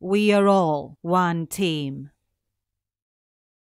We are all one team.